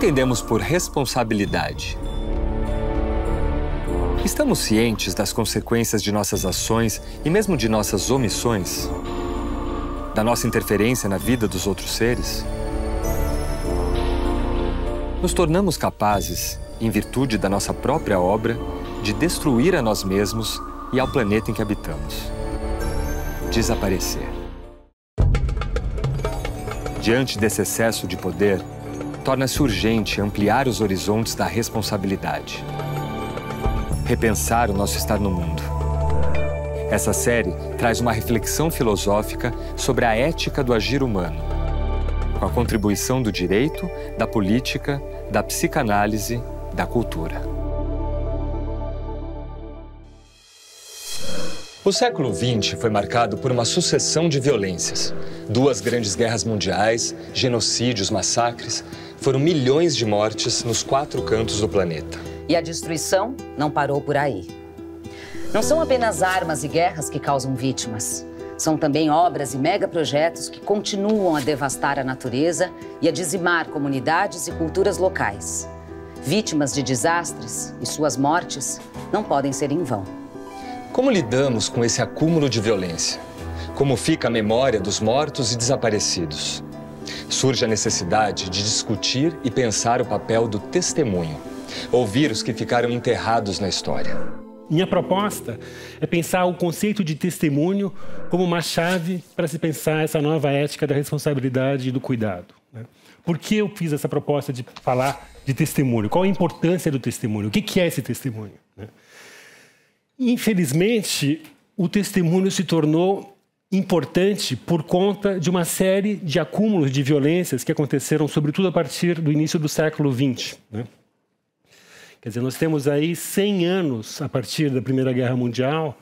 entendemos por responsabilidade? Estamos cientes das consequências de nossas ações e mesmo de nossas omissões? Da nossa interferência na vida dos outros seres? Nos tornamos capazes, em virtude da nossa própria obra, de destruir a nós mesmos e ao planeta em que habitamos. Desaparecer. Diante desse excesso de poder, torna-se urgente ampliar os horizontes da responsabilidade repensar o nosso estar no mundo. Essa série traz uma reflexão filosófica sobre a ética do agir humano, com a contribuição do direito, da política, da psicanálise, da cultura. O século XX foi marcado por uma sucessão de violências. Duas grandes guerras mundiais, genocídios, massacres, foram milhões de mortes nos quatro cantos do planeta. E a destruição não parou por aí. Não são apenas armas e guerras que causam vítimas. São também obras e megaprojetos que continuam a devastar a natureza e a dizimar comunidades e culturas locais. Vítimas de desastres e suas mortes não podem ser em vão. Como lidamos com esse acúmulo de violência? Como fica a memória dos mortos e desaparecidos? Surge a necessidade de discutir e pensar o papel do testemunho ouvir os que ficaram enterrados na história. Minha proposta é pensar o conceito de testemunho como uma chave para se pensar essa nova ética da responsabilidade e do cuidado. Né? Por que eu fiz essa proposta de falar de testemunho? Qual a importância do testemunho? O que é esse testemunho? Né? Infelizmente, o testemunho se tornou importante por conta de uma série de acúmulos de violências que aconteceram, sobretudo a partir do início do século XX. Né? Quer dizer, nós temos aí 100 anos a partir da Primeira Guerra Mundial,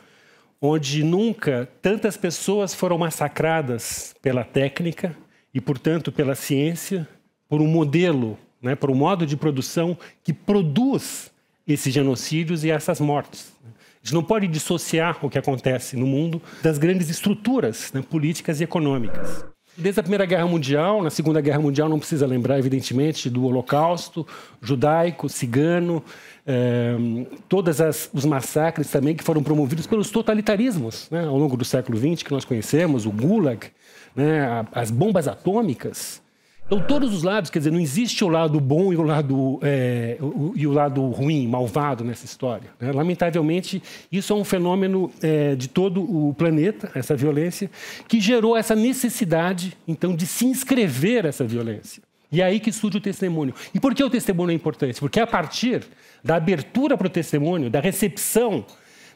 onde nunca tantas pessoas foram massacradas pela técnica e, portanto, pela ciência, por um modelo, né, por um modo de produção que produz esses genocídios e essas mortes. A gente não pode dissociar o que acontece no mundo das grandes estruturas né, políticas e econômicas. Desde a Primeira Guerra Mundial, na Segunda Guerra Mundial, não precisa lembrar, evidentemente, do Holocausto judaico, cigano, eh, todos os massacres também que foram promovidos pelos totalitarismos né, ao longo do século XX, que nós conhecemos, o Gulag, né, as bombas atômicas. Então, todos os lados, quer dizer, não existe o lado bom e o lado, é, o, e o lado ruim, malvado nessa história. Né? Lamentavelmente, isso é um fenômeno é, de todo o planeta, essa violência, que gerou essa necessidade, então, de se inscrever essa violência. E é aí que surge o testemunho. E por que o testemunho é importante? Porque a partir da abertura para o testemunho, da recepção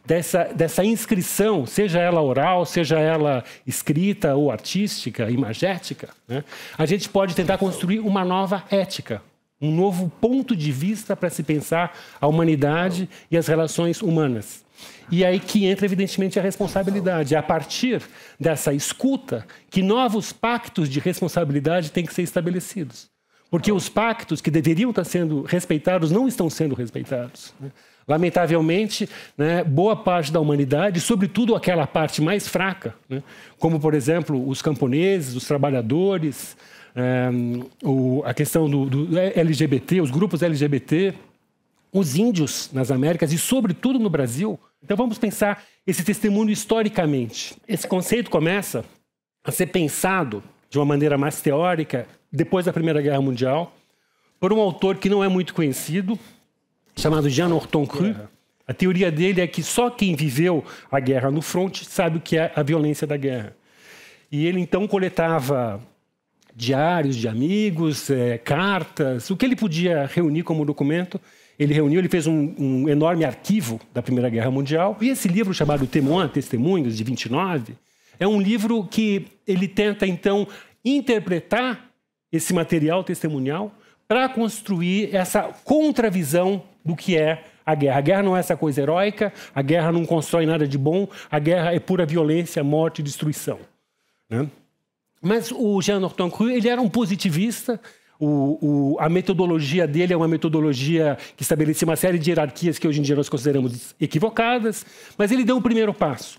dessa, dessa inscrição, seja ela oral, seja ela escrita ou artística, imagética, né? a gente pode tentar construir uma nova ética, um novo ponto de vista para se pensar a humanidade e as relações humanas. E aí que entra, evidentemente, a responsabilidade. É a partir dessa escuta que novos pactos de responsabilidade têm que ser estabelecidos. Porque os pactos que deveriam estar sendo respeitados não estão sendo respeitados. Né? Lamentavelmente, né, boa parte da humanidade, sobretudo aquela parte mais fraca, né, como, por exemplo, os camponeses, os trabalhadores, é, o, a questão do, do, LGBT, os grupos LGBT, os índios nas Américas e, sobretudo, no Brasil. Então, vamos pensar esse testemunho historicamente. Esse conceito começa a ser pensado de uma maneira mais teórica depois da Primeira Guerra Mundial por um autor que não é muito conhecido, chamado Jean Horton Cru. A teoria dele é que só quem viveu a guerra no fronte sabe o que é a violência da guerra. E ele então coletava diários de amigos, é, cartas, o que ele podia reunir como documento. Ele reuniu, ele fez um, um, enorme arquivo da Primeira Guerra Mundial. E esse livro chamado Témoin, Testemunhos, de 29, é um livro que ele tenta, então, interpretar esse material testemunhal para construir essa contravisão do que é a guerra. A guerra não é essa coisa heróica, a guerra não constrói nada de bom, a guerra é pura violência, morte e destruição. Né? Mas o Jean Norton ele era um positivista, o, o, a metodologia dele é uma metodologia que estabelecia uma série de hierarquias que hoje em dia nós consideramos equivocadas, mas ele deu o um primeiro passo.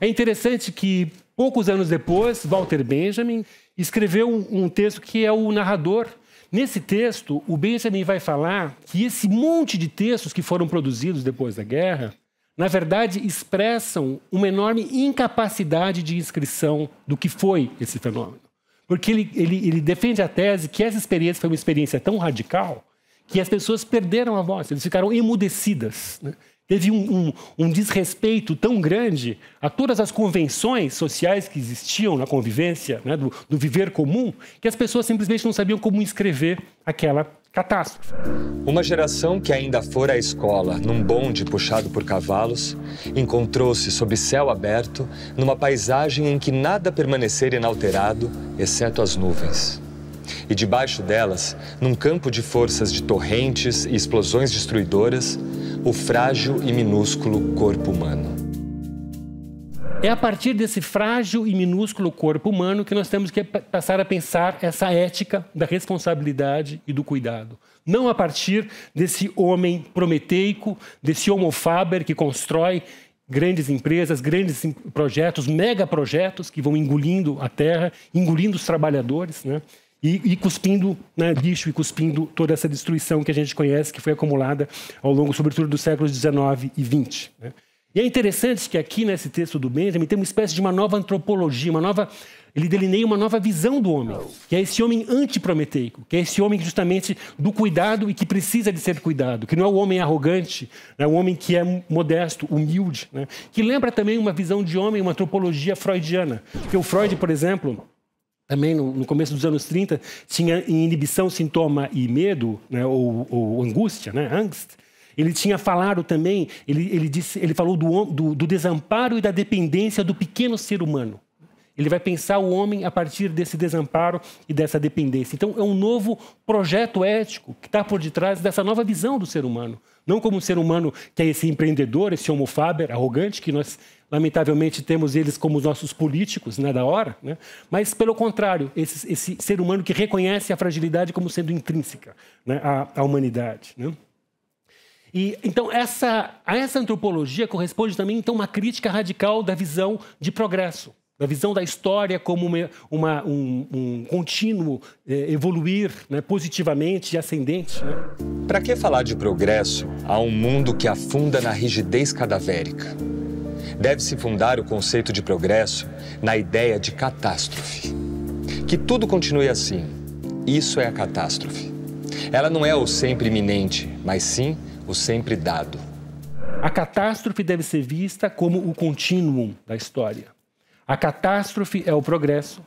É interessante que, poucos anos depois, Walter Benjamin escreveu um, um texto que é o narrador Nesse texto, o Benjamin vai falar que esse monte de textos que foram produzidos depois da guerra, na verdade, expressam uma enorme incapacidade de inscrição do que foi esse fenômeno. Porque ele, ele, ele defende a tese que essa experiência foi uma experiência tão radical que as pessoas perderam a voz, eles ficaram emudecidas. Né? Teve um, um, um, desrespeito tão grande a todas as convenções sociais que existiam na convivência, né, do, do viver comum, que as pessoas simplesmente não sabiam como escrever aquela catástrofe. Uma geração que ainda fora à escola num bonde puxado por cavalos, encontrou-se sob céu aberto numa paisagem em que nada permanecera inalterado, exceto as nuvens. E debaixo delas, num campo de forças de torrentes e explosões destruidoras, o frágil e minúsculo corpo humano. É a partir desse frágil e minúsculo corpo humano que nós temos que passar a pensar essa ética da responsabilidade e do cuidado. Não a partir desse homem prometeico, desse homo faber que constrói grandes empresas, grandes projetos, megaprojetos que vão engolindo a terra, engolindo os trabalhadores, né? E, e cuspindo né, lixo e cuspindo toda essa destruição que a gente conhece, que foi acumulada ao longo, sobretudo, dos séculos XIX e XX. Né? E é interessante que aqui nesse texto do Benjamin tem uma espécie de uma nova antropologia, uma nova ele delineia uma nova visão do homem, que é esse homem antiprometeico, que é esse homem justamente do cuidado e que precisa de ser cuidado, que não é o homem arrogante, é o homem que é modesto, humilde, né? que lembra também uma visão de homem, uma antropologia freudiana. Porque o Freud, por exemplo, também no, no, começo dos anos 30, tinha inibição, sintoma e medo, né, ou, ou, angústia, né, angst. Ele tinha falado também, ele, ele, disse, ele falou do, do, do desamparo e da dependência do pequeno ser humano. Ele vai pensar o homem a partir desse desamparo e dessa dependência. Então, é um novo projeto ético que está por detrás dessa nova visão do ser humano. Não como um ser humano que é esse empreendedor, esse homo faber, arrogante, que nós lamentavelmente temos eles como os nossos políticos né, da hora, né? mas pelo contrário, esse, esse, ser humano que reconhece a fragilidade como sendo intrínseca né, à, à, humanidade. Né? E então essa a essa antropologia corresponde também então uma crítica radical da visão de progresso, da visão da história como uma, uma um, um, contínuo eh, evoluir né, positivamente e ascendente. Né? Para que falar de progresso a um mundo que afunda na rigidez cadavérica? deve-se fundar o conceito de progresso na ideia de catástrofe. Que tudo continue assim. Isso é a catástrofe. Ela não é o sempre iminente, mas sim o sempre dado. A catástrofe deve ser vista como o contínuo da história. A catástrofe é o progresso,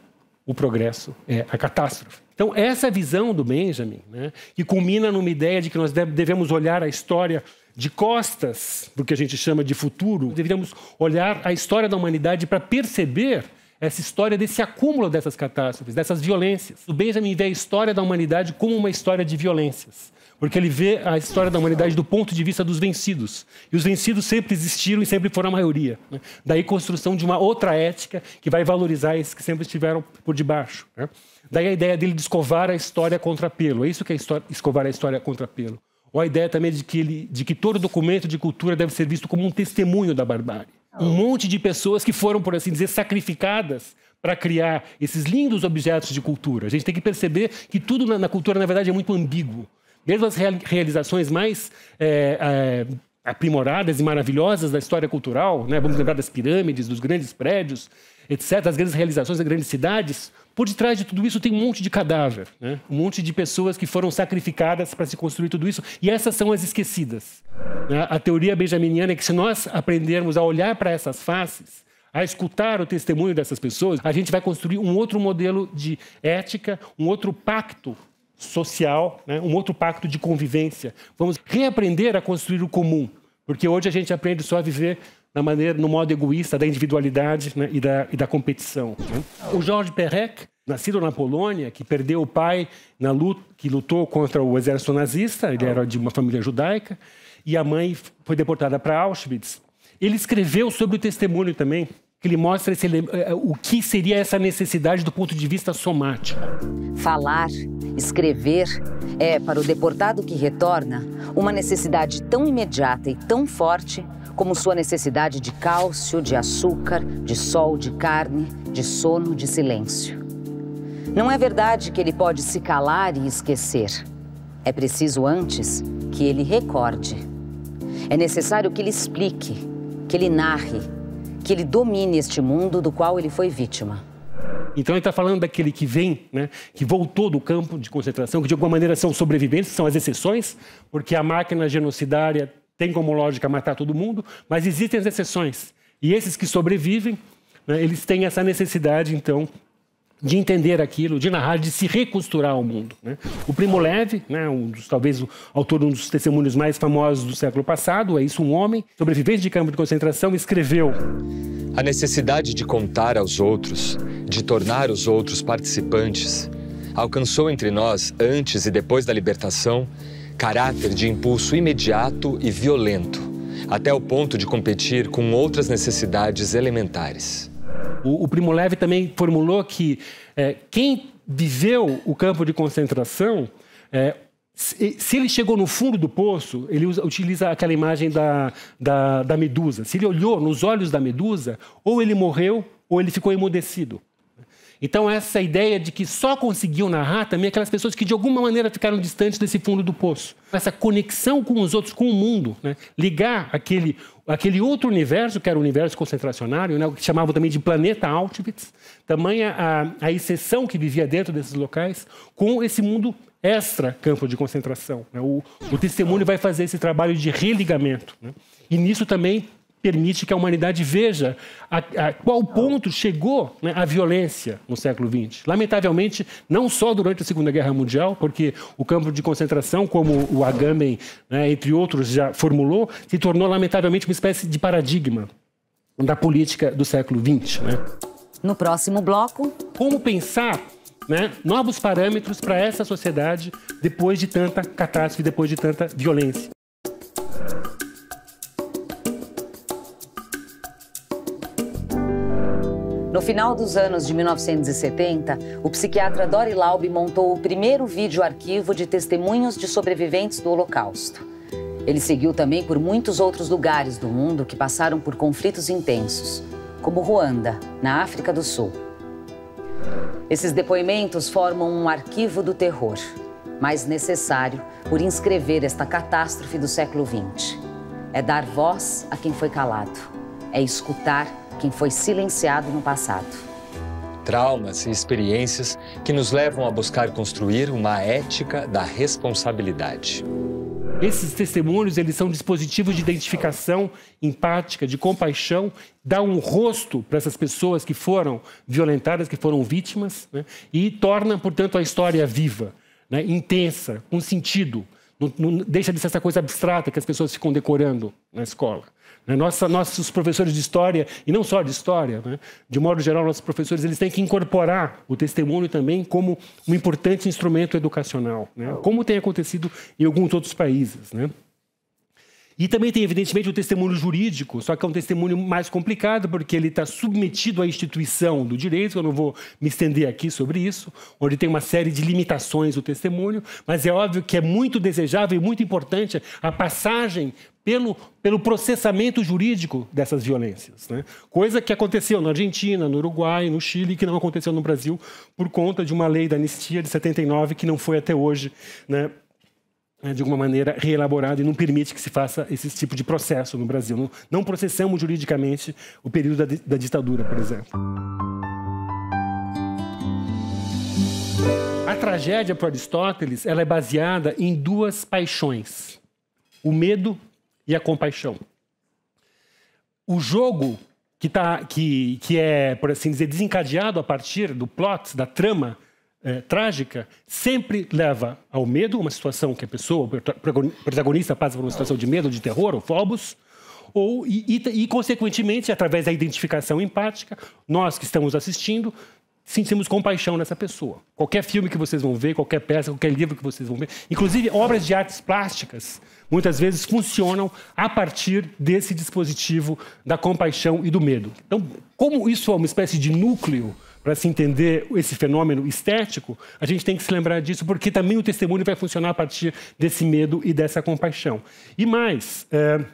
o progresso é a catástrofe. Então, essa visão do Benjamin, né, que culmina numa ideia de que nós devemos olhar a história de costas do que a gente chama de futuro, deveríamos olhar a história da humanidade para perceber essa história desse acúmulo dessas catástrofes, dessas violências. O Benjamin vê a história da humanidade como uma história de violências, porque ele vê a história da humanidade do ponto de vista dos vencidos. E os vencidos sempre existiram e sempre foram a maioria. Né? Daí construção de uma outra ética que vai valorizar esses que sempre estiveram por debaixo. Né? Daí a ideia dele de escovar a história contra pelo. É isso que é escovar a história contra pelo ou a ideia também de que, ele, de que todo documento de cultura deve ser visto como um testemunho da barbárie. Um monte de pessoas que foram, por assim dizer, sacrificadas para criar esses lindos objetos de cultura. A gente tem que perceber que tudo na, na cultura, na verdade, é muito ambíguo. Mesmo as realizações mais é, é, aprimoradas e maravilhosas da história cultural, né? vamos lembrar das pirâmides, dos grandes prédios, etc., das grandes realizações das grandes cidades, por detrás de tudo isso tem um monte de cadáver, né? um monte de pessoas que foram sacrificadas para se construir tudo isso, e essas são as esquecidas. Né? A teoria benjaminiana é que se nós aprendermos a olhar para essas faces, a escutar o testemunho dessas pessoas, a gente vai construir um outro modelo de ética, um outro pacto social, né? um outro pacto de convivência. Vamos reaprender a construir o comum, porque hoje a gente aprende só a viver na maneira, no modo egoísta da individualidade né, e, da, e da competição. Né? O Georges Perec, nascido na Polônia, que perdeu o pai na luta, que lutou contra o exército nazista, ele era de uma família judaica, e a mãe foi deportada para Auschwitz. Ele escreveu sobre o testemunho também, ele mostra esse, eh, o que seria essa necessidade do ponto de vista somático. Falar, escrever, é, para o deportado que retorna, uma necessidade tão imediata e tão forte como sua necessidade de cálcio, de açúcar, de sol, de carne, de sono, de silêncio. Não é verdade que ele pode se calar e esquecer. É preciso antes que ele recorde. É necessário que ele explique, que ele narre, que ele domine este mundo do qual ele foi vítima. Então ele está falando daquele que vem, né, que voltou do campo de concentração, que de alguma maneira são sobreviventes, são as exceções, porque a máquina genocidária tem como lógica matar todo mundo, mas existem as exceções. E esses que sobrevivem, né, eles têm essa necessidade, então, de entender aquilo, de narrar, de se recosturar o mundo. Né? O Primo Levi, né, um dos, talvez o autor de um dos testemunhos mais famosos do século passado, é isso, um homem, sobrevivente de campo de concentração, escreveu... A necessidade de contar aos outros, de tornar os outros participantes, alcançou entre nós, antes e depois da libertação, caráter de impulso imediato e violento, até o ponto de competir com outras necessidades elementares. O, o Primo Levi também formulou que é, quem viveu o campo de concentração, é, se, se, ele chegou no fundo do poço, ele usa, utiliza aquela imagem da, da, da medusa. Se ele olhou nos olhos da medusa, ou ele morreu ou ele ficou emudecido. Então, essa ideia de que só conseguiam narrar também aquelas pessoas que de alguma maneira ficaram distantes desse fundo do poço. Essa conexão com os outros, com o mundo, né? ligar aquele, aquele outro universo, que era o universo concentracionário, né? o que chamavam também de planeta Auschwitz, tamanha a, a exceção que vivia dentro desses locais, com esse mundo extra campo de concentração. Né? O, o testemunho vai fazer esse trabalho de religamento. Né? E nisso também permite que a humanidade veja a, a qual ponto chegou né, a violência no século XX. Lamentavelmente, não só durante a Segunda Guerra Mundial, porque o campo de concentração, como o Agamben, né, entre outros, já formulou, se tornou lamentavelmente uma espécie de paradigma da política do século XX. Né? No próximo bloco. Como pensar né, novos parâmetros para essa sociedade depois de tanta catástrofe, depois de tanta violência. No final dos anos de 1970, o psiquiatra Dory Laub montou o primeiro vídeo-arquivo de testemunhos de sobreviventes do Holocausto. Ele seguiu também por muitos outros lugares do mundo que passaram por conflitos intensos, como Ruanda, na África do Sul. Esses depoimentos formam um arquivo do terror, mais necessário por inscrever esta catástrofe do século XX. É dar voz a quem foi calado, é escutar quem foi silenciado no passado. Traumas e experiências que nos levam a buscar construir uma ética da responsabilidade. Esses testemunhos, eles são dispositivos de identificação empática, de compaixão, dá um rosto para essas pessoas que foram violentadas, que foram vítimas, né? e torna, portanto, a história viva, né? intensa, com sentido. Não, não deixa de ser essa coisa abstrata que as pessoas ficam decorando na escola. Né? Nossa, nossos professores de história, e não só de história, né? de modo geral, nossos professores eles têm que incorporar o testemunho também como um importante instrumento educacional, né? como tem acontecido em alguns outros países. Né? E também tem, evidentemente, o testemunho jurídico, só que é um testemunho mais complicado, porque ele está submetido à instituição do direito, eu não vou me estender aqui sobre isso, onde tem uma série de limitações o testemunho, mas é óbvio que é muito desejável e muito importante a passagem pelo, pelo processamento jurídico dessas violências. Né? Coisa que aconteceu na Argentina, no Uruguai, no Chile, que não aconteceu no Brasil, por conta de uma lei da anistia de 79 que não foi até hoje né, de alguma maneira reelaborado e não permite que se faça esse tipo de processo no Brasil. Não, não processamos juridicamente o período da, da ditadura, por exemplo. A tragédia para Aristóteles ela é baseada em duas paixões: o medo e a compaixão. O jogo que, tá, que, que é, por assim dizer, desencadeado a partir do plot, da trama é, trágica sempre leva ao medo, uma situação que a pessoa, o protagonista passa por uma situação de medo, de terror, ou fobos, ou, e, e, e, consequentemente, através da identificação empática, nós que estamos assistindo, sentimos compaixão nessa pessoa. Qualquer filme que vocês vão ver, qualquer peça, qualquer livro que vocês vão ver, inclusive obras de artes plásticas, muitas vezes funcionam a partir desse dispositivo da compaixão e do medo. Então, como isso é uma espécie de núcleo para se entender esse fenômeno estético, a gente tem que se lembrar disso, porque também o testemunho vai funcionar a partir desse medo e dessa compaixão. E mais, é,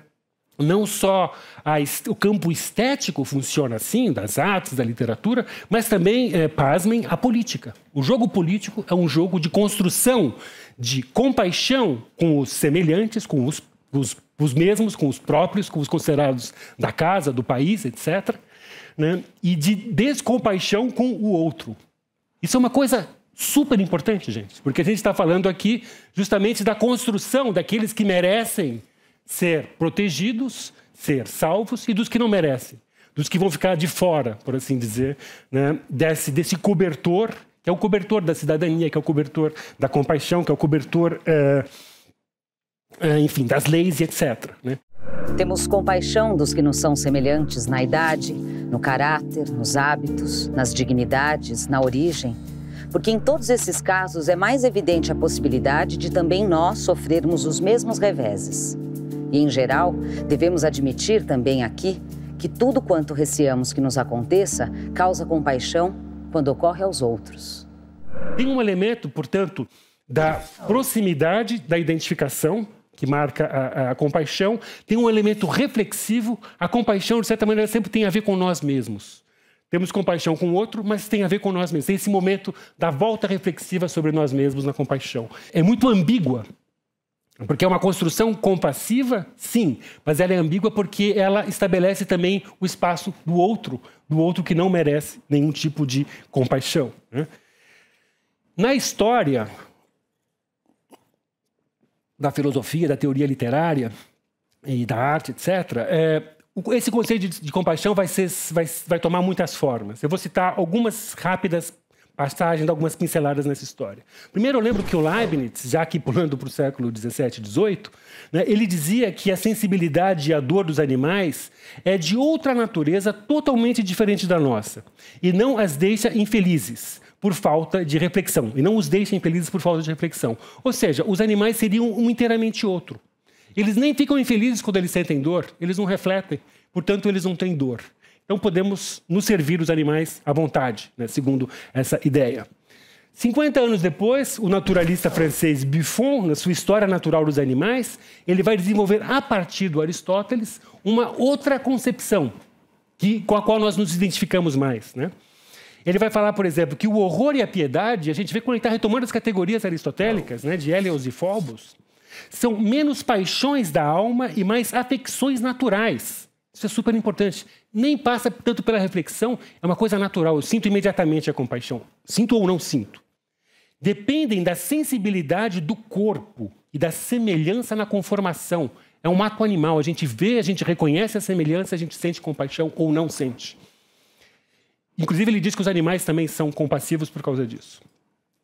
não só a, o campo estético funciona assim, das artes, da literatura, mas também, é, pasmem, a política. O jogo político é um jogo de construção de compaixão com os semelhantes, com os, os, os mesmos, com os próprios, com os considerados da casa, do país, etc. Né? E de descompaixão com o outro. Isso é uma coisa super importante, gente, porque a gente está falando aqui justamente da construção daqueles que merecem ser protegidos, ser salvos e dos que não merecem, dos que vão ficar de fora, por assim dizer, né, desse, desse cobertor, que é o cobertor da cidadania, que é o cobertor da compaixão, que é o cobertor, é, é, enfim, das leis e etc. Né? Temos compaixão dos que nos são semelhantes na idade, no caráter, nos hábitos, nas dignidades, na origem, porque em todos esses casos é mais evidente a possibilidade de também nós sofrermos os mesmos reveses. E, em geral, devemos admitir também aqui que tudo quanto receamos que nos aconteça causa compaixão quando ocorre aos outros. Tem um elemento, portanto, da proximidade, da identificação, que marca a, a, compaixão, tem um elemento reflexivo. A compaixão, de certa maneira, sempre tem a ver com nós mesmos. Temos compaixão com o outro, mas tem a ver com nós mesmos. Tem esse momento da volta reflexiva sobre nós mesmos na compaixão. É muito ambígua porque é uma construção compassiva, sim, mas ela é ambígua porque ela estabelece também o espaço do outro, do outro que não merece nenhum tipo de compaixão. Né? Na história da filosofia, da teoria literária e da arte, etc., é, esse conceito de, de compaixão vai, ser, vai, vai tomar muitas formas. Eu vou citar algumas rápidas passagem, dar algumas pinceladas nessa história. Primeiro, eu lembro que o Leibniz, já aqui pulando para o século 17 e 18, né, ele dizia que a sensibilidade e a dor dos animais é de outra natureza totalmente diferente da nossa e não as deixa infelizes por falta de reflexão e não os deixa infelizes por falta de reflexão. Ou seja, os animais seriam um inteiramente outro. Eles nem ficam infelizes quando eles sentem dor, eles não refletem, portanto, eles não têm dor. Então podemos nos servir os animais à vontade, né, segundo essa ideia. 50 anos depois, o naturalista francês Buffon, na sua História Natural dos Animais, ele vai desenvolver, a partir do Aristóteles, uma outra concepção que, com a qual nós nos identificamos mais. Né? Ele vai falar, por exemplo, que o horror e a piedade, a gente vê quando ele está retomando as categorias aristotélicas, né, de Hélios e Phobos, são menos paixões da alma e mais afecções naturais. Isso é super importante. Nem passa tanto pela reflexão, é uma coisa natural. Eu sinto imediatamente a compaixão. Sinto ou não sinto. Dependem da sensibilidade do corpo e da semelhança na conformação. É um ato animal. A gente vê, a gente reconhece a semelhança, a gente sente compaixão ou não sente. Inclusive, ele diz que os animais também são compassivos por causa disso.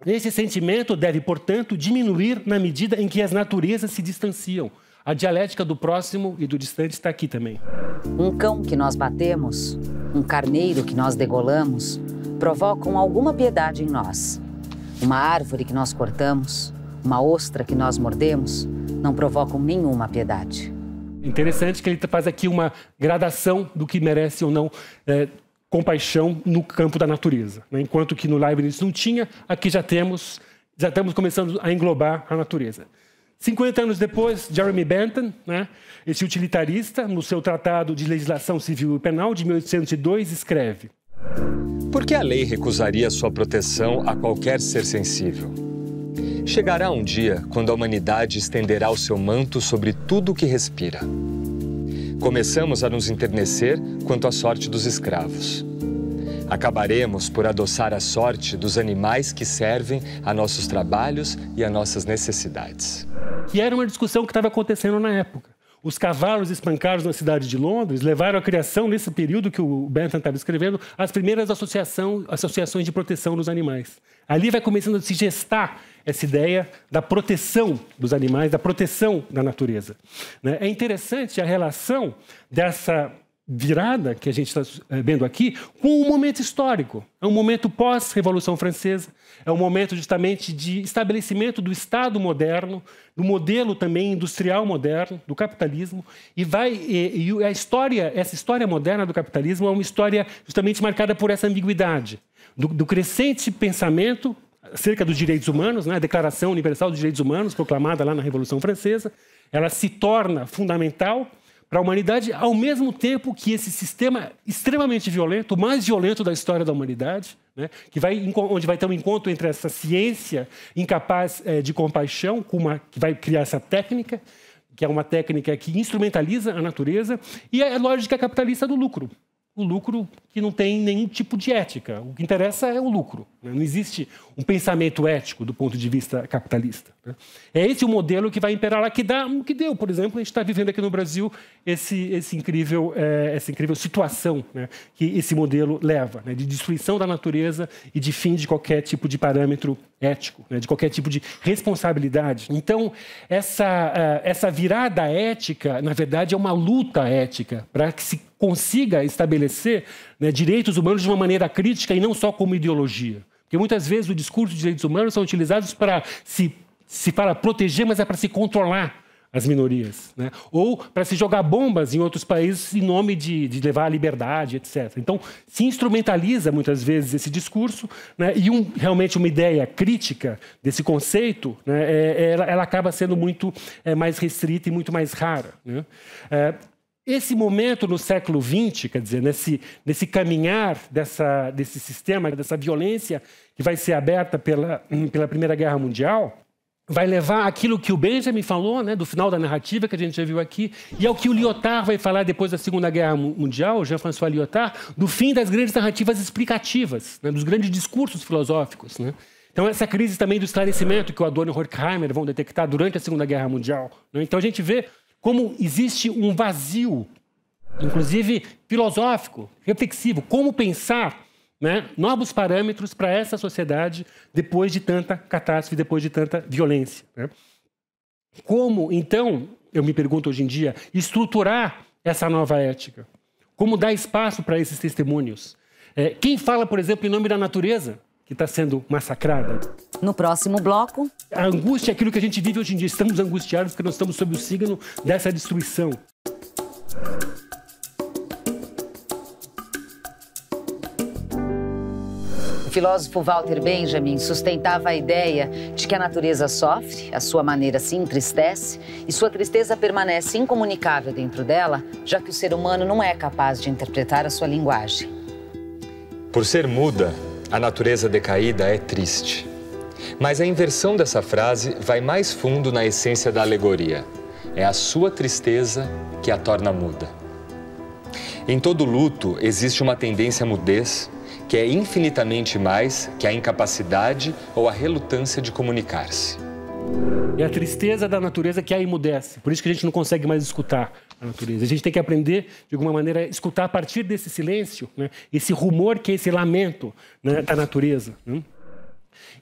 Esse sentimento deve, portanto, diminuir na medida em que as naturezas se distanciam. A dialética do próximo e do distante está aqui também. Um cão que nós batemos, um carneiro que nós degolamos, provocam alguma piedade em nós. Uma árvore que nós cortamos, uma ostra que nós mordemos, não provocam nenhuma piedade. Interessante que ele faz aqui uma gradação do que merece ou não é, compaixão no campo da natureza. Né? Enquanto que no Leibniz não tinha, aqui já temos, já estamos começando a englobar a natureza. 50 anos depois, Jeremy Bentham, né, esse utilitarista, no seu Tratado de Legislação Civil e Penal de 1802, escreve: Por que a lei recusaria sua proteção a qualquer ser sensível? Chegará um dia quando a humanidade estenderá o seu manto sobre tudo o que respira. Começamos a nos enternecer quanto à sorte dos escravos. Acabaremos por adoçar a sorte dos animais que servem a nossos trabalhos e a nossas necessidades que era uma discussão que estava acontecendo na época. Os cavalos espancados na cidade de Londres levaram à criação, nesse período que o Bentham estava escrevendo, as primeiras associação, associações de proteção dos animais. Ali vai começando a se gestar essa ideia da proteção dos animais, da proteção da natureza. Né? É interessante a relação dessa virada que a gente está vendo aqui com um momento histórico. É um momento pós-Revolução Francesa, é um momento justamente de estabelecimento do Estado moderno, do modelo também industrial moderno, do capitalismo, e vai e, e a história, essa história moderna do capitalismo é uma história justamente marcada por essa ambiguidade, do, do crescente pensamento acerca dos direitos humanos, né? a Declaração Universal dos Direitos Humanos, proclamada lá na Revolução Francesa, ela se torna fundamental para a humanidade, ao mesmo tempo que esse sistema extremamente violento, o mais violento da história da humanidade, né, que vai, onde vai ter um encontro entre essa ciência incapaz é, de compaixão, com uma, que vai criar essa técnica, que é uma técnica que instrumentaliza a natureza, e a lógica capitalista do lucro o lucro que não tem nenhum tipo de ética. O que interessa é o lucro. Né? Não existe um pensamento ético do ponto de vista capitalista. Né? É esse o modelo que vai imperar lá, que dá o que deu. Por exemplo, a gente está vivendo aqui no Brasil esse, esse incrível, é, essa incrível situação né? que esse modelo leva, né? de destruição da natureza e de fim de qualquer tipo de parâmetro ético, né? de qualquer tipo de responsabilidade. Então, essa, uh, essa virada ética, na verdade, é uma luta ética para que se consiga estabelecer né, direitos humanos de uma maneira crítica e não só como ideologia. Porque muitas vezes o discurso de direitos humanos são utilizados para se, se para proteger, mas é para se controlar as minorias, né? ou para se jogar bombas em outros países em nome de, de, levar a liberdade, etc. Então, se instrumentaliza muitas vezes esse discurso, né? e um, realmente uma ideia crítica desse conceito, né? é, ela, ela, acaba sendo muito é, mais restrita e muito mais rara. Né? É, esse momento no século XX, quer dizer, nesse, nesse caminhar dessa, desse sistema, dessa violência que vai ser aberta pela, pela Primeira Guerra Mundial, vai levar aquilo que o Benjamin falou, né, do final da narrativa que a gente já viu aqui, e ao que o Lyotard vai falar depois da Segunda Guerra Mundial, Jean-François Lyotard, do fim das grandes narrativas explicativas, né, dos grandes discursos filosóficos. Né? Então, essa crise também do esclarecimento que o Adorno e o Horkheimer vão detectar durante a Segunda Guerra Mundial. Né? Então, a gente vê como existe um vazio, inclusive filosófico, reflexivo, como pensar né, novos parâmetros para essa sociedade depois de tanta catástrofe, depois de tanta violência. Né? Como, então, eu me pergunto hoje em dia, estruturar essa nova ética? Como dar espaço para esses testemunhos? É, quem fala, por exemplo, em nome da natureza? Que está sendo massacrada. No próximo bloco. A angústia é aquilo que a gente vive hoje em dia. Estamos angustiados porque nós estamos sob o signo dessa destruição. O filósofo Walter Benjamin sustentava a ideia de que a natureza sofre, a sua maneira se entristece e sua tristeza permanece incomunicável dentro dela, já que o ser humano não é capaz de interpretar a sua linguagem. Por ser muda, a natureza decaída é triste. Mas a inversão dessa frase vai mais fundo na essência da alegoria. É a sua tristeza que a torna muda. Em todo luto existe uma tendência à mudez que é infinitamente mais que a incapacidade ou a relutância de comunicar-se. É a tristeza da natureza que a emudece. Por isso que a gente não consegue mais escutar a natureza. A gente tem que aprender, de alguma maneira, a escutar a partir desse silêncio, né? esse rumor que é esse lamento né, da natureza. Né?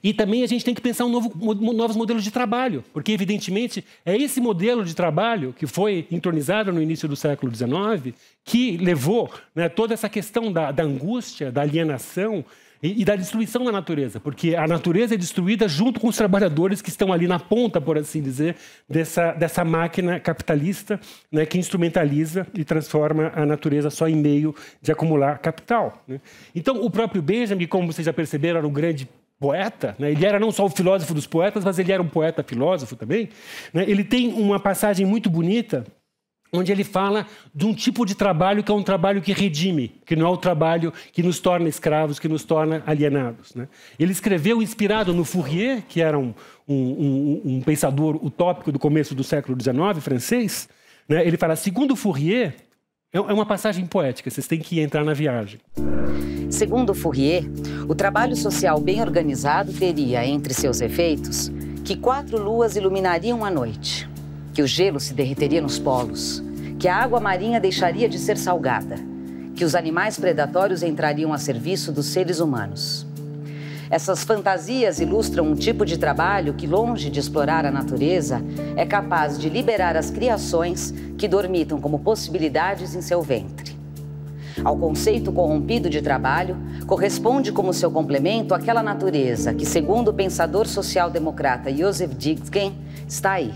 E também a gente tem que pensar um novo, novos modelos de trabalho, porque, evidentemente, é esse modelo de trabalho que foi entronizado no início do século XIX que levou né, toda essa questão da, da angústia, da alienação, e, e, da destruição da natureza, porque a natureza é destruída junto com os trabalhadores que estão ali na ponta, por assim dizer, dessa, dessa máquina capitalista né, que instrumentaliza e transforma a natureza só em meio de acumular capital. Né? Então, o próprio Benjamin, como vocês já perceberam, era um grande poeta, né? ele era não só o filósofo dos poetas, mas ele era um poeta filósofo também. Né? Ele tem uma passagem muito bonita onde ele fala de um tipo de trabalho que é um trabalho que redime, que não é o trabalho que nos torna escravos, que nos torna alienados. Né? Ele escreveu inspirado no Fourier, que era um, um, um, um pensador utópico do começo do século XIX, francês. Né? Ele fala, segundo Fourier, é, é uma passagem poética, vocês têm que entrar na viagem. Segundo Fourier, o trabalho social bem organizado teria entre seus efeitos que quatro luas iluminariam a noite que o gelo se derreteria nos polos, que a água marinha deixaria de ser salgada, que os animais predatórios entrariam a serviço dos seres humanos. Essas fantasias ilustram um tipo de trabalho que, longe de explorar a natureza, é capaz de liberar as criações que dormitam como possibilidades em seu ventre. Ao conceito corrompido de trabalho, corresponde como seu complemento aquela natureza que, segundo o pensador social-democrata Joseph Dixgen, está aí,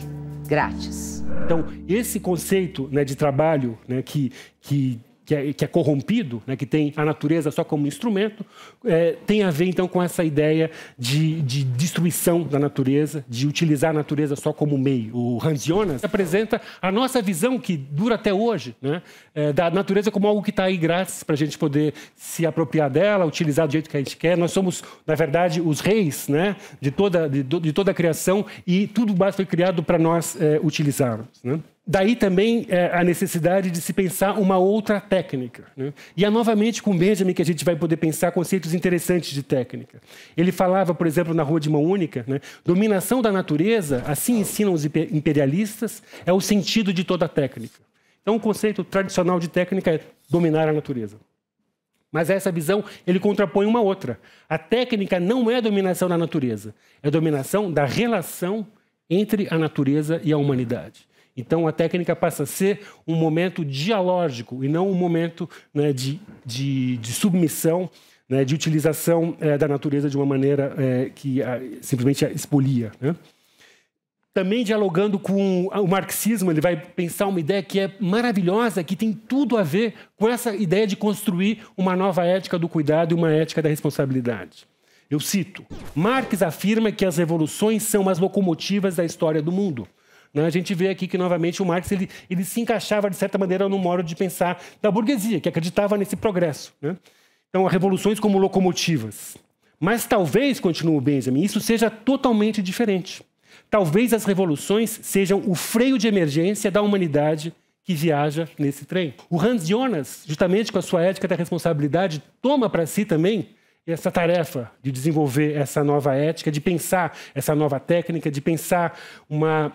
grátis. Então, esse conceito né, de trabalho né, que, que que é, que é corrompido, né, que tem a natureza só como instrumento, é, tem a ver então com essa ideia de, de, destruição da natureza, de utilizar a natureza só como meio. O Hans Jonas apresenta a nossa visão que dura até hoje, né, é, da natureza como algo que está aí grátis para a gente poder se apropriar dela, utilizar do jeito que a gente quer. Nós somos, na verdade, os reis né, de, toda, de, de toda a criação e tudo mais foi criado para nós é, utilizarmos. Né? Daí também é, a necessidade de se pensar uma outra técnica. Né? E é novamente com Benjamin que a gente vai poder pensar conceitos interessantes de técnica. Ele falava, por exemplo, na Rua de Mão Única, né? dominação da natureza, assim ensinam os imperialistas, é o sentido de toda técnica. Então, o conceito tradicional de técnica é dominar a natureza. Mas essa visão ele contrapõe uma outra. A técnica não é dominação da natureza, é dominação da relação entre a natureza e a humanidade. Então, a técnica passa a ser um momento dialógico e não um momento né, de, de, de, submissão, né, de utilização é, da natureza de uma maneira é, que a, simplesmente a expolia. Né? Também dialogando com o marxismo, ele vai pensar uma ideia que é maravilhosa, que tem tudo a ver com essa ideia de construir uma nova ética do cuidado e uma ética da responsabilidade. Eu cito: Marx afirma que as revoluções são as locomotivas da história do mundo. Né? A gente vê aqui que, novamente, o Marx ele, ele se encaixava, de certa maneira, no modo de pensar da burguesia, que acreditava nesse progresso. Né? Então, revoluções como locomotivas. Mas talvez, continua o Benjamin, isso seja totalmente diferente. Talvez as revoluções sejam o freio de emergência da humanidade que viaja nesse trem. O Hans Jonas, justamente com a sua ética da responsabilidade, toma para si também essa tarefa de desenvolver essa nova ética, de pensar essa nova técnica, de pensar uma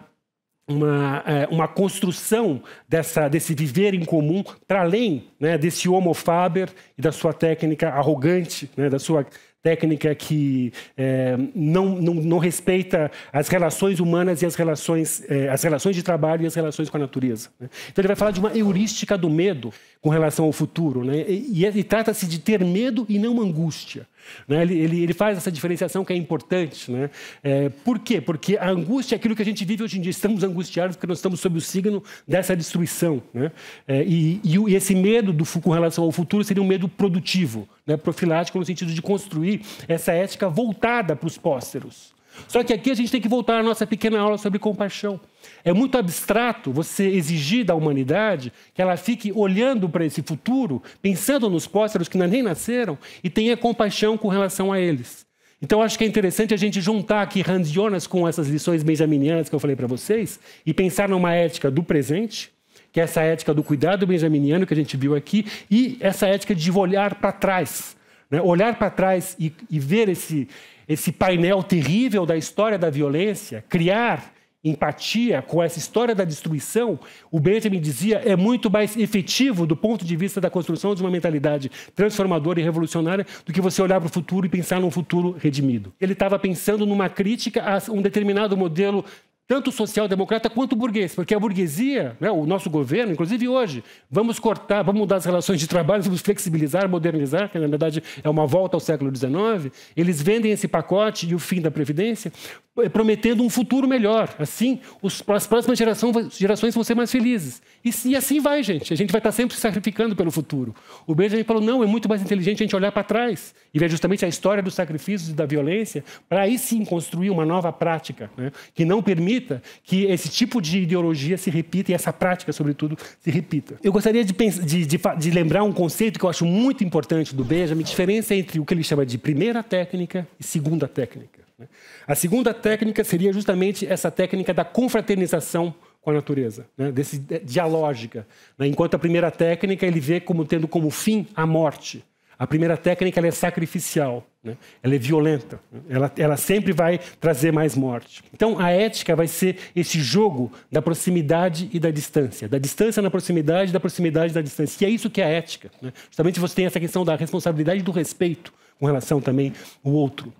uma, é, uma construção dessa, desse viver em comum para além né, desse homo faber e da sua técnica arrogante, né, da sua técnica que é, não, não, não, respeita as relações humanas e as relações, é, as relações de trabalho e as relações com a natureza. Né? Então ele vai falar de uma heurística do medo com relação ao futuro. Né? E, e, e trata-se de ter medo e não angústia. Né? Ele, ele, ele, faz essa diferenciação que é importante. Né? É, por quê? Porque a angústia é aquilo que a gente vive hoje em dia. Estamos angustiados porque nós estamos sob o signo dessa destruição. Né? É, e, e, esse medo do, com relação ao futuro seria um medo produtivo, né? profilático, no sentido de construir essa ética voltada para os pósteros. Só que aqui a gente tem que voltar à nossa pequena aula sobre compaixão. É muito abstrato você exigir da humanidade que ela fique olhando para esse futuro, pensando nos pássaros que nem nasceram e tenha compaixão com relação a eles. Então, acho que é interessante a gente juntar aqui Hans Jonas com essas lições benjaminianas que eu falei para vocês e pensar numa ética do presente, que é essa ética do cuidado benjaminiano que a gente viu aqui, e essa ética de olhar para trás. Né? Olhar para trás e, e ver esse, esse painel terrível da história da violência, criar empatia com essa história da destruição, o Benjamin dizia, é muito mais efetivo do ponto de vista da construção de uma mentalidade transformadora e revolucionária do que você olhar para o futuro e pensar num futuro redimido. Ele estava pensando numa crítica a um determinado modelo tanto social-democrata quanto burguês, porque a burguesia, né, o nosso governo, inclusive hoje, vamos cortar, vamos mudar as relações de trabalho, vamos flexibilizar, modernizar, que na verdade é uma volta ao século XIX. Eles vendem esse pacote e o fim da Previdência, eh, prometendo um futuro melhor. Assim, os, as próximas gerações, gerações vão ser mais felizes. E, e, assim vai, gente. A gente vai estar sempre se sacrificando pelo futuro. O Benjamin falou: não, é muito mais inteligente a gente olhar para trás e ver justamente a história dos sacrifícios e da violência, para aí sim construir uma nova prática, né, que não permita permita que esse tipo de ideologia se repita e essa prática, sobretudo, se repita. Eu gostaria de, de, de, de lembrar um conceito que eu acho muito importante do Benjamin, a diferença entre o que ele chama de primeira técnica e segunda técnica. Né? A segunda técnica seria justamente essa técnica da confraternização com a natureza, né? desse dialógica. Né? Enquanto a primeira técnica ele vê como tendo como fim a morte. A primeira técnica é sacrificial, né? ela é violenta, ela, ela sempre vai trazer mais morte. Então, a ética vai ser esse jogo da proximidade e da distância, da distância na proximidade, da proximidade da distância. E é isso que é a ética. Né? Justamente você tem essa questão da responsabilidade e do respeito com relação também ao outro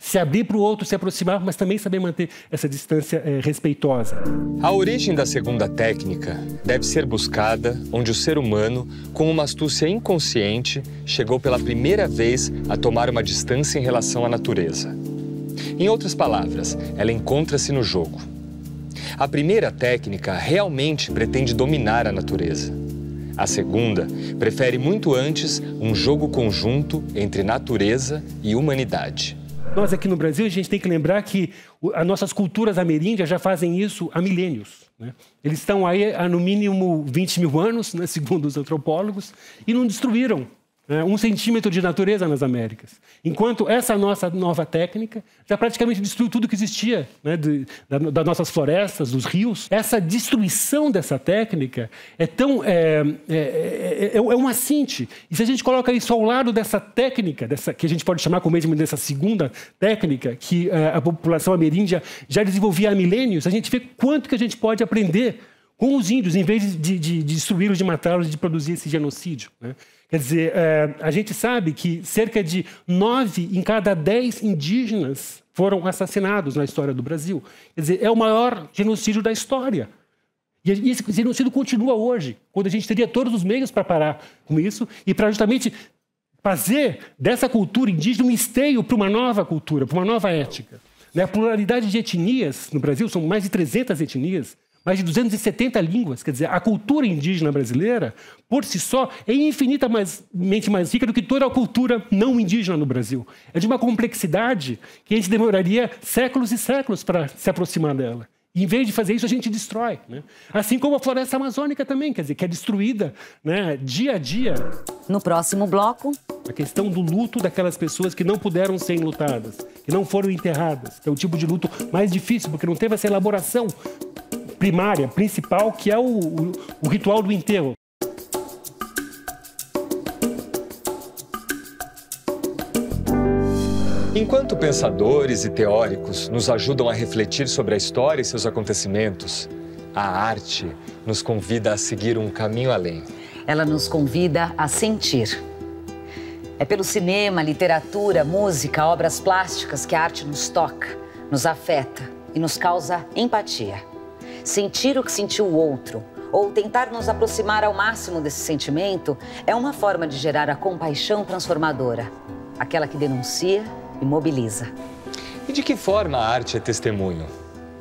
se abrir para o outro, se aproximar, mas também saber manter essa distância é, respeitosa. A origem da segunda técnica deve ser buscada onde o ser humano, com uma astúcia inconsciente, chegou pela primeira vez a tomar uma distância em relação à natureza. Em outras palavras, ela encontra-se no jogo. A primeira técnica realmente pretende dominar a natureza. A segunda prefere muito antes um jogo conjunto entre natureza e humanidade. Nós aqui no Brasil, a gente tem que lembrar que as nossas culturas ameríndias já fazem isso há milênios. Né? Eles estão aí há no mínimo 20 mil anos, né, segundo os antropólogos, e não destruíram né, um centímetro de natureza nas Américas. Enquanto essa nossa nova técnica já praticamente destruiu tudo que existia né, de, da, das nossas florestas, dos rios. Essa destruição dessa técnica é tão é, é, é, é, é um assinte. E se a gente coloca isso ao lado dessa técnica, dessa, que a gente pode chamar como mesmo dessa segunda técnica, que é, a população ameríndia já desenvolvia há milênios, a gente vê quanto que a gente pode aprender com os índios, em vez de, de, de destruí-los, de matá-los, de produzir esse genocídio. Né? Quer dizer, é, a gente sabe que cerca de nove em cada dez indígenas foram assassinados na história do Brasil. Quer dizer, é o maior genocídio da história. E esse genocídio continua hoje, quando a gente teria todos os meios para parar com isso e para justamente fazer dessa cultura indígena um esteio para uma nova cultura, para uma nova ética. Né? A pluralidade de etnias no Brasil, são mais de 300 etnias, mais de 270 línguas. Quer dizer, a cultura indígena brasileira, por si só, é infinitamente mais rica do que toda a cultura não indígena no Brasil. É de uma complexidade que a gente demoraria séculos e séculos para se aproximar dela. E, em vez de fazer isso, a gente destrói. Né? Assim como a floresta amazônica também, quer dizer, que é destruída né, dia a dia. No próximo bloco. A questão do luto daquelas pessoas que não puderam ser enlutadas, que não foram enterradas, que é o tipo de luto mais difícil, porque não teve essa elaboração primária, principal, que é o, o, o ritual do enterro. Enquanto pensadores e teóricos nos ajudam a refletir sobre a história e seus acontecimentos, a arte nos convida a seguir um caminho além. Ela nos convida a sentir. É pelo cinema, literatura, música, obras plásticas que a arte nos toca, nos afeta e nos causa empatia sentir o que sentiu o outro ou tentar nos aproximar ao máximo desse sentimento é uma forma de gerar a compaixão transformadora, aquela que denuncia e mobiliza. E de que forma a arte é testemunho?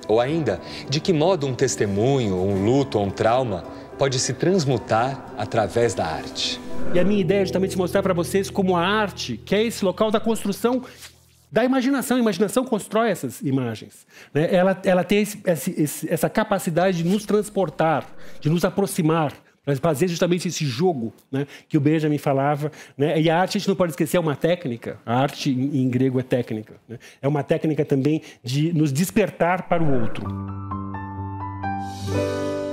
Ou ainda, de que modo um testemunho, um luto ou um trauma pode se transmutar através da arte? E a minha ideia é justamente mostrar para vocês como a arte, que é esse local da construção da imaginação. A imaginação constrói essas imagens. Né? Ela, ela tem esse, esse, essa capacidade de nos transportar, de nos aproximar, para fazer justamente esse jogo né, que o Benjamin falava. Né? E a arte, a gente não pode esquecer, é uma técnica. A arte, em, grego, é técnica. Né? É uma técnica também de nos despertar para o outro.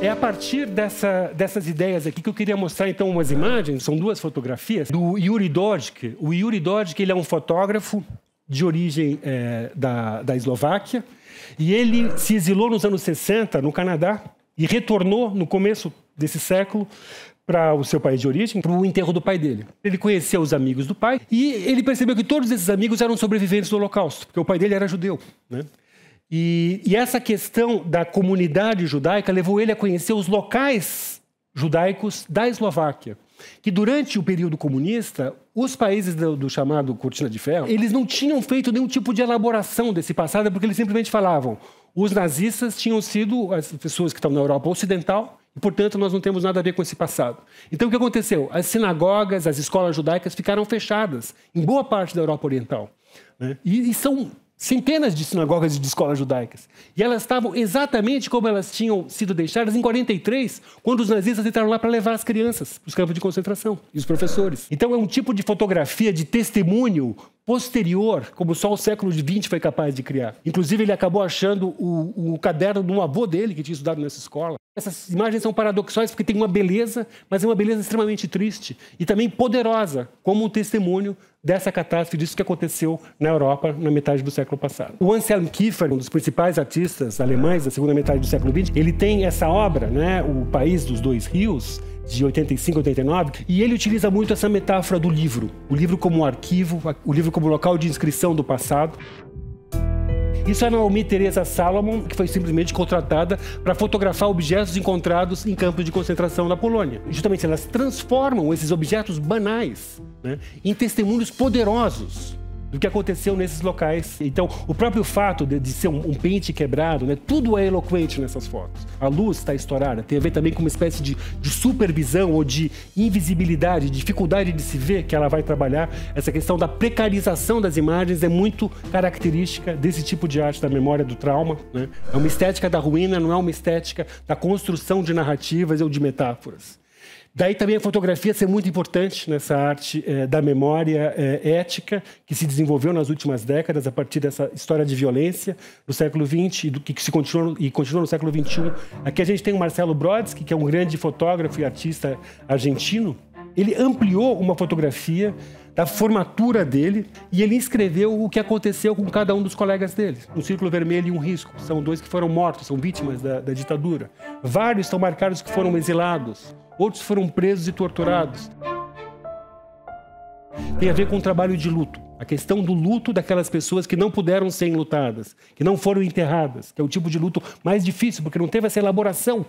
É a partir dessa, dessas ideias aqui que eu queria mostrar então umas imagens, são duas fotografias do Yuri Dodge. O Yuri Dodge ele é um fotógrafo de origem é, da, da Eslováquia, e ele se exilou nos anos 60 no Canadá e retornou no começo desse século para o seu país de origem, para o enterro do pai dele. Ele conheceu os amigos do pai e ele percebeu que todos esses amigos eram sobreviventes do Holocausto, porque o pai dele era judeu. Né? E, e essa questão da comunidade judaica levou ele a conhecer os locais judaicos da Eslováquia que durante o período comunista, os países do, do, chamado Cortina de Ferro, eles não tinham feito nenhum tipo de elaboração desse passado, porque eles simplesmente falavam os nazistas tinham sido as pessoas que estão na Europa Ocidental e, portanto, nós não temos nada a ver com esse passado. Então, o que aconteceu? As sinagogas, as escolas judaicas ficaram fechadas em boa parte da Europa Oriental. Né? E, e são centenas de sinagogas e de escolas judaicas. E elas estavam exatamente como elas tinham sido deixadas em 43, quando os nazistas entraram lá para levar as crianças para os campos de concentração e os professores. Então é um tipo de fotografia de testemunho posterior, como só o século XX foi capaz de criar. Inclusive, ele acabou achando o, o caderno de um avô dele que tinha estudado nessa escola. Essas imagens são paradoxais porque tem uma beleza, mas é uma beleza extremamente triste e também poderosa, como um testemunho dessa catástrofe, disso que aconteceu na Europa na metade do século passado. O Anselm Kiefer, um dos principais artistas alemães da segunda metade do século XX, ele tem essa obra, né, O País dos Dois Rios, de 85 89, e ele utiliza muito essa metáfora do livro, o livro como um arquivo, o livro como local de inscrição do passado. Isso é a Naomi Teresa Salomon, que foi simplesmente contratada para fotografar objetos encontrados em campos de concentração na Polônia. Justamente elas transformam esses objetos banais né, em testemunhos poderosos do que aconteceu nesses locais. Então, o próprio fato de, de ser um, um, pente quebrado, né, tudo é eloquente nessas fotos. A luz está estourada, tem a ver também com uma espécie de, de supervisão ou de invisibilidade, dificuldade de se ver que ela vai trabalhar. Essa questão da precarização das imagens é muito característica desse tipo de arte da memória do trauma. Né? É uma estética da ruína, não é uma estética da construção de narrativas ou de metáforas. Daí também a fotografia ser muito importante nessa arte é, da memória é, ética que se desenvolveu nas últimas décadas a partir dessa história de violência do século XX e do que se continua e continua no século XXI. Aqui a gente tem o Marcelo Brodsky, que é um grande fotógrafo e artista argentino. Ele ampliou uma fotografia da formatura dele e ele escreveu o que aconteceu com cada um dos colegas dele. Um círculo vermelho e um risco. São dois que foram mortos, são vítimas da, da ditadura. Vários estão marcados que foram exilados. Outros foram presos e torturados. Tem a ver com o trabalho de luto. A questão do luto daquelas pessoas que não puderam ser enlutadas, que não foram enterradas, que é o tipo de luto mais difícil, porque não teve essa elaboração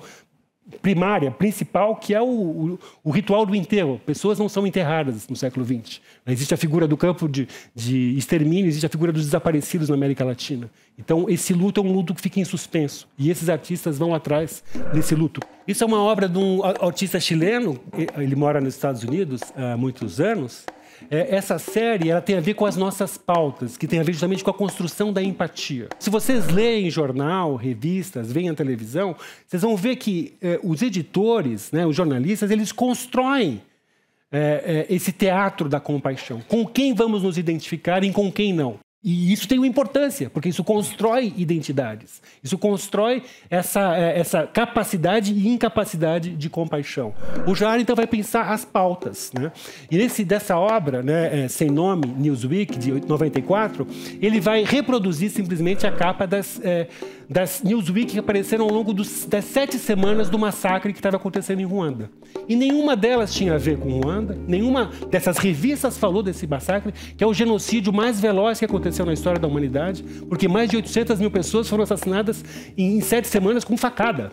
primária, principal, que é o, o, o, ritual do enterro. Pessoas não são enterradas no século XX. Existe a figura do campo de, de extermínio, existe a figura dos desaparecidos na América Latina. Então, esse luto é um luto que fica em suspenso. E esses artistas vão atrás desse luto. Isso é uma obra de um artista chileno, ele mora nos Estados Unidos há muitos anos, é, essa série ela tem a ver com as nossas pautas, que tem a ver justamente com a construção da empatia. Se vocês leem jornal, revistas, veem a televisão, vocês vão ver que é, os editores, né, os jornalistas, eles constroem é, é, esse teatro da compaixão. Com quem vamos nos identificar e com quem não. E isso tem uma importância, porque isso constrói identidades. Isso constrói essa, é, essa capacidade e incapacidade de compaixão. O Jar, então, vai pensar as pautas. Né? E nesse, dessa obra, né, é, sem nome, Newsweek, de 94, ele vai reproduzir simplesmente a capa das, é, das Newsweek que apareceram ao longo dos, das sete semanas do massacre que estava acontecendo em Ruanda. E nenhuma delas tinha a ver com Ruanda, nenhuma dessas revistas falou desse massacre, que é o genocídio mais veloz que aconteceu na história da humanidade, porque mais de 800 mil pessoas foram assassinadas em, em sete semanas com facada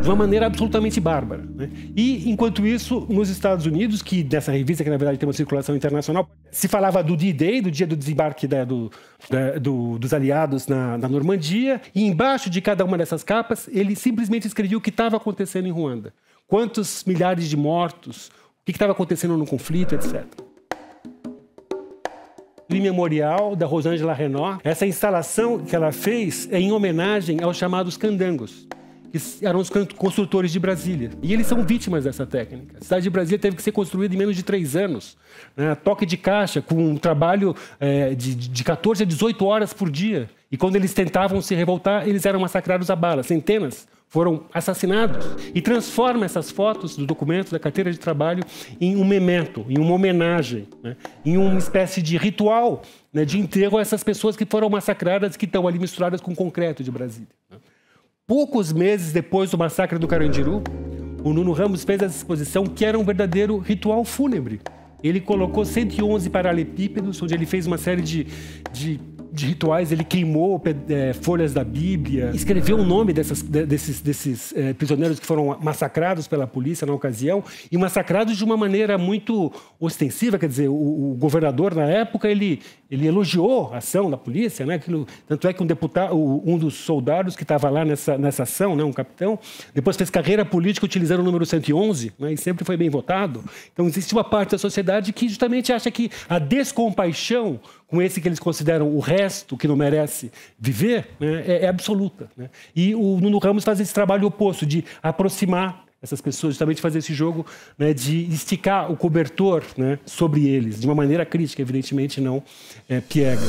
de uma maneira absolutamente bárbara. Né? E, enquanto isso, nos Estados Unidos, que dessa revista, que na verdade tem uma circulação internacional, se falava do D-Day, do dia do desembarque da, do, da, do, dos aliados na, na, Normandia, e embaixo de cada uma dessas capas, ele simplesmente escrevia o que estava acontecendo em Ruanda. Quantos milhares de mortos, o que estava acontecendo no conflito, etc do memorial da Rosângela Renault. Essa instalação que ela fez é em homenagem aos chamados candangos que eram os construtores de Brasília. E eles são vítimas dessa técnica. A cidade de Brasília teve que ser construída em menos de três anos. Né? Toque de caixa, com um trabalho é, de, de 14 a 18 horas por dia. E quando eles tentavam se revoltar, eles eram massacrados a bala. Centenas foram assassinados. E transforma essas fotos do documento da carteira de trabalho em um memento, em uma homenagem, né? em uma espécie de ritual né, de enterro a essas pessoas que foram massacradas, que estão ali misturadas com o concreto de Brasília. Poucos meses depois do massacre do Carandiru, o Nuno Ramos fez essa exposição que era um verdadeiro ritual fúnebre. Ele colocou 111 paralelepípedos, onde ele fez uma série de, de de rituais, ele queimou é, folhas da Bíblia, escreveu o nome dessas, desses, desses é, prisioneiros que foram massacrados pela polícia na ocasião, e massacrados de uma maneira muito ostensiva, quer dizer, o, o governador na época, ele, ele elogiou a ação da polícia, né? Aquilo, tanto é que um deputado, um dos soldados que estava lá nessa, nessa ação, né? um capitão, depois fez carreira política utilizando o número 111, né? e sempre foi bem votado. Então existe uma parte da sociedade que justamente acha que a descompaixão com esse que eles consideram o resto que não merece viver, né, é, é, absoluta. Né? E o Nuno Ramos faz esse trabalho oposto, de aproximar essas pessoas, justamente fazer esse jogo né, de esticar o cobertor né, sobre eles, de uma maneira crítica, evidentemente, não é, piega.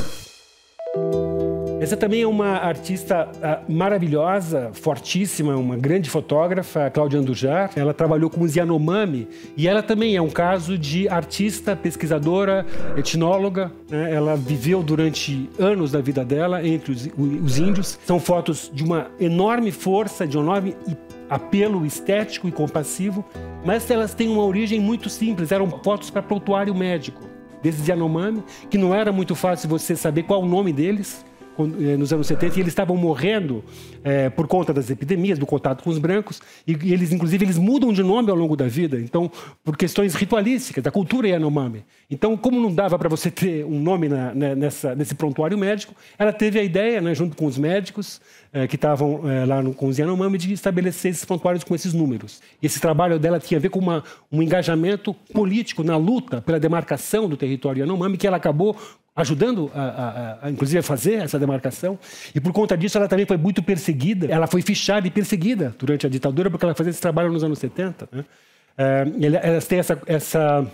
Essa também é uma artista uh, maravilhosa, fortíssima, uma grande fotógrafa, Cláudia Andujar. Ela trabalhou com os Yanomami e ela também é um caso de artista, pesquisadora, etnóloga. Né? Ela viveu durante anos da vida dela entre os, os índios. São fotos de uma enorme força, de um enorme apelo estético e compassivo, mas elas têm uma origem muito simples. Eram fotos para prontuário médico desses Yanomami, que não era muito fácil você saber qual o nome deles nos anos 70 e eles estavam morrendo é, por conta das epidemias, do contato com os brancos, e, e, eles, inclusive, eles mudam de nome ao longo da vida, então, por questões ritualísticas, da cultura Yanomami. Então, como não dava para você ter um nome na, né, nessa, nesse prontuário médico, ela teve a ideia, né, junto com os médicos é, que estavam é, lá no, com os Yanomami, de estabelecer esses prontuários com esses números. E esse trabalho dela tinha a ver com uma, um engajamento político na luta pela demarcação do território Yanomami, que ela acabou ajudando, a, a, a, inclusive, a fazer essa demarcação. E por conta disso, ela também foi muito perseguida. Ela foi fichada e perseguida durante a ditadura, porque ela fazia esse trabalho nos anos 70. Né? É, elas têm essa, essa,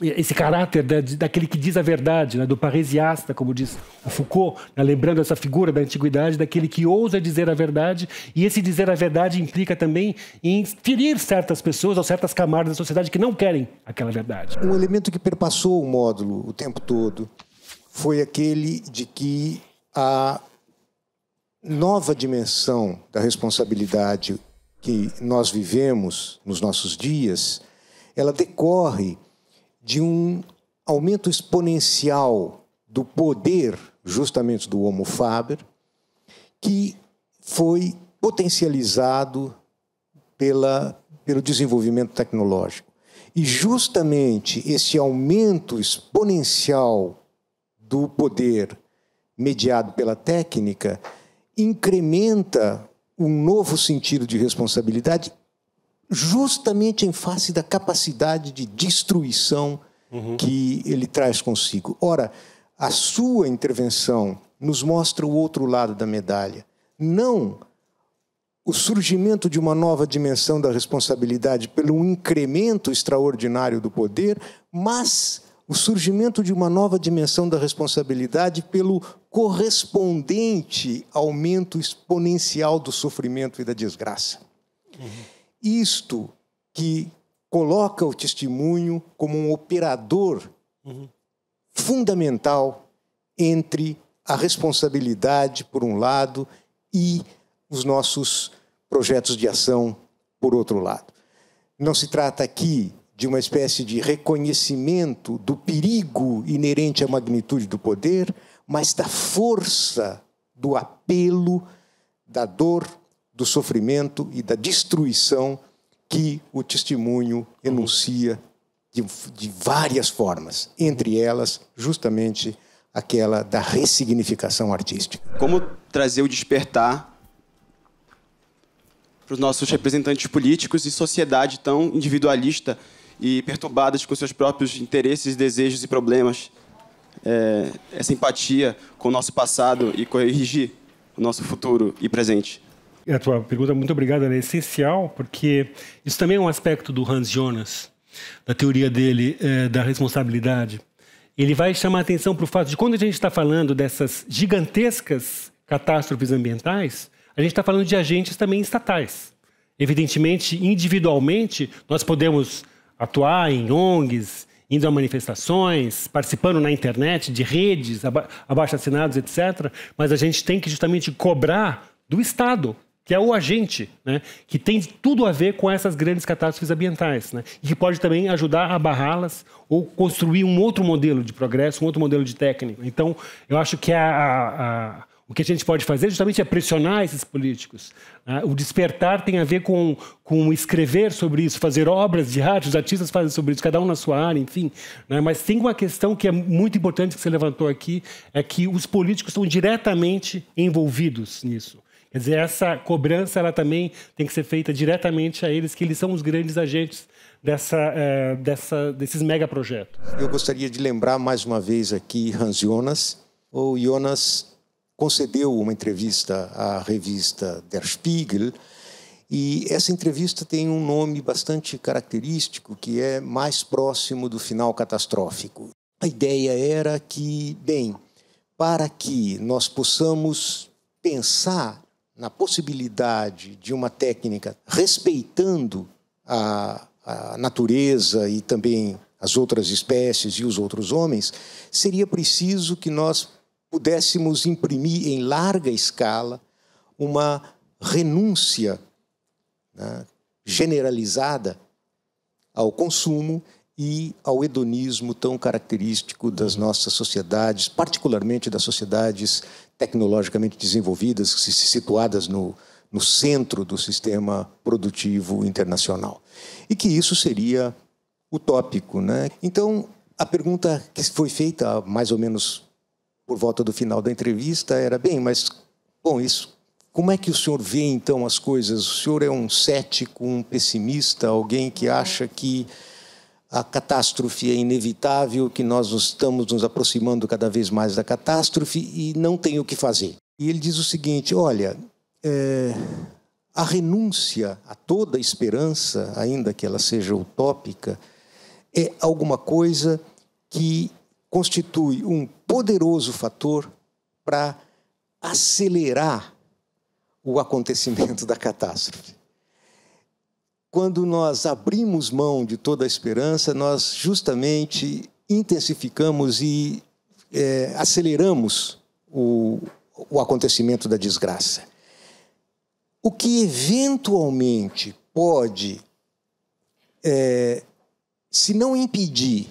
esse caráter da, daquele que diz a verdade, né? do paresiasta, como diz o Foucault, né? lembrando essa figura da antiguidade, daquele que ousa dizer a verdade. E esse dizer a verdade implica também em ferir certas pessoas ou certas camadas da sociedade que não querem aquela verdade. Um elemento que perpassou o módulo o tempo todo foi aquele de que a nova dimensão da responsabilidade que nós vivemos nos nossos dias, ela decorre de um aumento exponencial do poder, justamente do Homo Faber, que foi potencializado pela, pelo desenvolvimento tecnológico. E justamente esse aumento exponencial do poder mediado pela técnica incrementa um novo sentido de responsabilidade justamente em face da capacidade de destruição uhum. que ele traz consigo. Ora, a sua intervenção nos mostra o outro lado da medalha. Não o surgimento de uma nova dimensão da responsabilidade pelo incremento extraordinário do poder, mas o surgimento de uma nova dimensão da responsabilidade pelo correspondente aumento exponencial do sofrimento e da desgraça. Uhum. Isto que coloca o testemunho como um operador uhum. fundamental entre a responsabilidade, por um lado, e os nossos projetos de ação, por outro lado. Não se trata aqui de uma espécie de reconhecimento do perigo inerente à magnitude do poder, mas da força do apelo, da dor, do sofrimento e da destruição que o testemunho enuncia de, de várias formas, entre elas, justamente, aquela da ressignificação artística. Como trazer o despertar para os nossos representantes políticos e sociedade tão individualista e perturbadas com seus próprios interesses, desejos e problemas. É, essa empatia com o nosso passado e corrigir o nosso futuro e presente. A tua pergunta, muito obrigada, é essencial, porque isso também é um aspecto do Hans Jonas, da teoria dele é, da responsabilidade. Ele vai chamar atenção para o fato de quando a gente está falando dessas gigantescas catástrofes ambientais, a gente está falando de agentes também estatais. Evidentemente, individualmente, nós podemos atuar em ONGs, indo a manifestações, participando na internet de redes, abaixo-assinados, etc. Mas a gente tem que justamente cobrar do Estado, que é o agente, né, que tem tudo a ver com essas grandes catástrofes ambientais, né, e que pode também ajudar a barrá-las ou construir um outro modelo de progresso, um outro modelo de técnica. Então, eu acho que a, a, a o que a gente pode fazer justamente é pressionar esses políticos. Né? O despertar tem a ver com, com escrever sobre isso, fazer obras de arte, os artistas fazem sobre isso, cada um na sua área, enfim. Né? Mas tem uma questão que é muito importante que você levantou aqui, é que os políticos estão diretamente envolvidos nisso. Quer dizer, essa cobrança ela também tem que ser feita diretamente a eles, que eles são os grandes agentes dessa, é, dessa, desses megaprojetos. Eu gostaria de lembrar mais uma vez aqui Hans Jonas. O Jonas concedeu uma entrevista à revista Der Spiegel e essa entrevista tem um nome bastante característico que é mais próximo do final catastrófico. A ideia era que, bem, para que nós possamos pensar na possibilidade de uma técnica respeitando a, a natureza e também as outras espécies e os outros homens, seria preciso que nós pudéssemos imprimir em larga escala uma renúncia né, generalizada ao consumo e ao hedonismo tão característico das nossas sociedades, particularmente das sociedades tecnologicamente desenvolvidas, situadas no, no centro do sistema produtivo internacional. E que isso seria utópico. Né? Então, a pergunta que foi feita mais ou menos por volta do final da entrevista era: bem, mas, bom, isso. Como é que o senhor vê então as coisas? O senhor é um cético, um pessimista, alguém que acha que a catástrofe é inevitável, que nós estamos nos aproximando cada vez mais da catástrofe e não tem o que fazer. E ele diz o seguinte: olha, é, a renúncia a toda esperança, ainda que ela seja utópica, é alguma coisa que constitui um poderoso fator para acelerar o acontecimento da catástrofe quando nós abrimos mão de toda a esperança, nós justamente intensificamos e é, aceleramos o, o acontecimento da desgraça. O que eventualmente pode, é, se não impedir,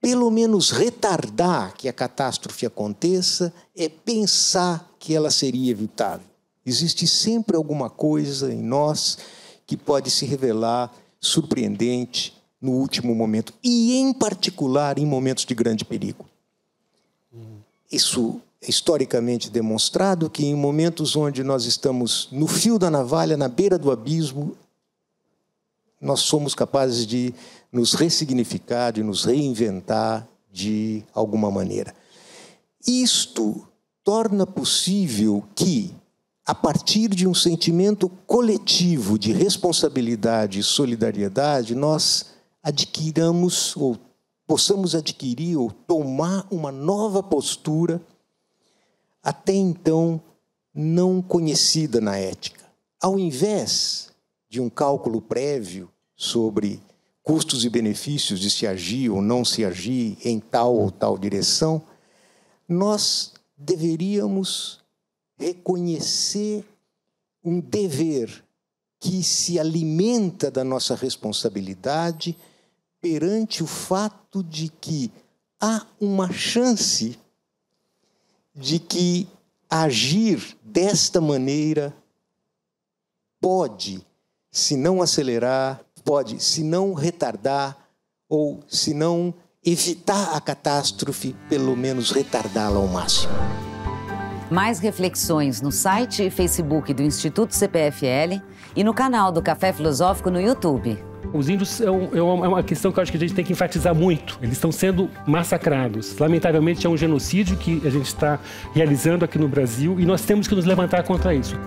pelo menos retardar que a catástrofe aconteça, é pensar que ela seria evitável. Existe sempre alguma coisa em nós que pode se revelar surpreendente no último momento e, em particular, em momentos de grande perigo. Isso é historicamente demonstrado que, em momentos onde nós estamos no fio da navalha, na beira do abismo, nós somos capazes de nos ressignificar, de nos reinventar de alguma maneira. Isto torna possível que a partir de um sentimento coletivo de responsabilidade e solidariedade, nós adquiramos ou possamos adquirir ou tomar uma nova postura até então não conhecida na ética. Ao invés de um cálculo prévio sobre custos e benefícios de se agir ou não se agir em tal ou tal direção, nós deveríamos reconhecer um dever que se alimenta da nossa responsabilidade perante o fato de que há uma chance de que agir desta maneira pode, se não acelerar, pode, se não retardar, ou se não evitar a catástrofe, pelo menos retardá-la ao máximo. Mais reflexões no site e Facebook do Instituto CPFL e no canal do Café Filosófico no YouTube. Os índios é, um, é, uma questão que eu acho que a gente tem que enfatizar muito. Eles estão sendo massacrados. Lamentavelmente, é um genocídio que a gente está realizando aqui no Brasil e nós temos que nos levantar contra isso.